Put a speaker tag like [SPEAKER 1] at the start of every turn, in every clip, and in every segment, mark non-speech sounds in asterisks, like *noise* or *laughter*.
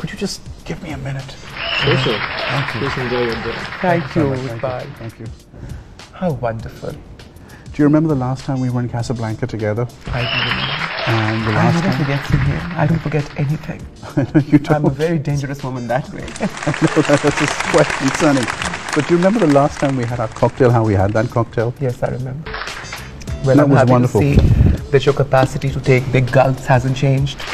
[SPEAKER 1] Could you just give me a minute?
[SPEAKER 2] Sure, sure.
[SPEAKER 1] Thank you.
[SPEAKER 2] Please enjoy your day.
[SPEAKER 1] Thank you.
[SPEAKER 3] Thank
[SPEAKER 1] Bye.
[SPEAKER 3] you. Thank you.
[SPEAKER 1] How wonderful.
[SPEAKER 3] Do you remember the last time we were in Casablanca together?
[SPEAKER 1] I do remember.
[SPEAKER 3] And the
[SPEAKER 1] I never
[SPEAKER 3] time
[SPEAKER 1] forget Simeon. I don't forget anything. *laughs*
[SPEAKER 3] you don't.
[SPEAKER 1] I'm a very dangerous woman that way. *laughs*
[SPEAKER 3] I know that this quite concerning. But do you remember the last time we had our cocktail? How we had that cocktail?
[SPEAKER 1] yes, I remember. Well,
[SPEAKER 3] That
[SPEAKER 1] I'm
[SPEAKER 3] was
[SPEAKER 1] happy
[SPEAKER 3] wonderful.
[SPEAKER 1] to see that your capacity to take big gulps hasn't changed. *laughs*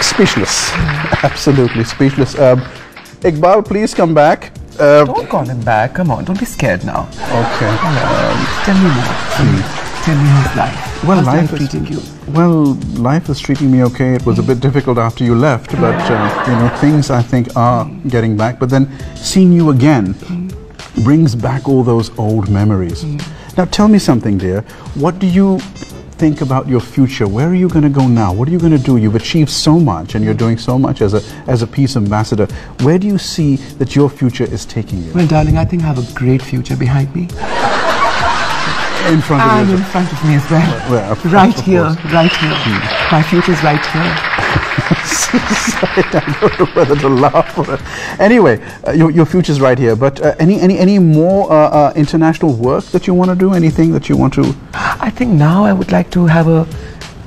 [SPEAKER 3] Speechless. *laughs* Absolutely speechless. Um, Iqbal, please come back. Uh,
[SPEAKER 1] Don't call him back. Come on, don't be scared now.
[SPEAKER 3] okay.
[SPEAKER 1] Tell me more. please. Tell me his life.
[SPEAKER 3] Well,
[SPEAKER 1] how's
[SPEAKER 3] life
[SPEAKER 1] life
[SPEAKER 3] is-
[SPEAKER 1] treating you?
[SPEAKER 3] Well, life is treating me okay. It was a bit difficult after you left, but uh, you know things I think are getting back. But then seeing you again brings back all those old memories. Now, tell me something, dear. What do you think about your future? Where are you going to go now? What are you going to do? You've achieved so much, and you're doing so much as a as a peace ambassador. Where do you see that your future is taking you?
[SPEAKER 1] Well, darling, I think I have a great future behind me. *laughs*
[SPEAKER 3] In front of
[SPEAKER 1] And
[SPEAKER 3] you.
[SPEAKER 1] in front of me as well.
[SPEAKER 3] Well,
[SPEAKER 1] right here.
[SPEAKER 3] Hmm.
[SPEAKER 1] right here. My future's right here. *laughs*
[SPEAKER 3] I don't know whether to laugh or. Anyway, uh, your, your future's right here. But uh, any any any more uh, uh, international work that you want to do? Anything that you want to?
[SPEAKER 1] I think now I would like to have a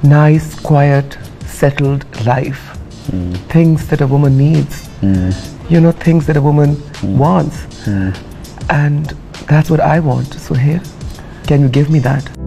[SPEAKER 1] nice, quiet, settled life. Hmm. Things that a woman needs. Hmm. You know, things that a woman hmm. wants. And that's what I want. So here, can you give me that?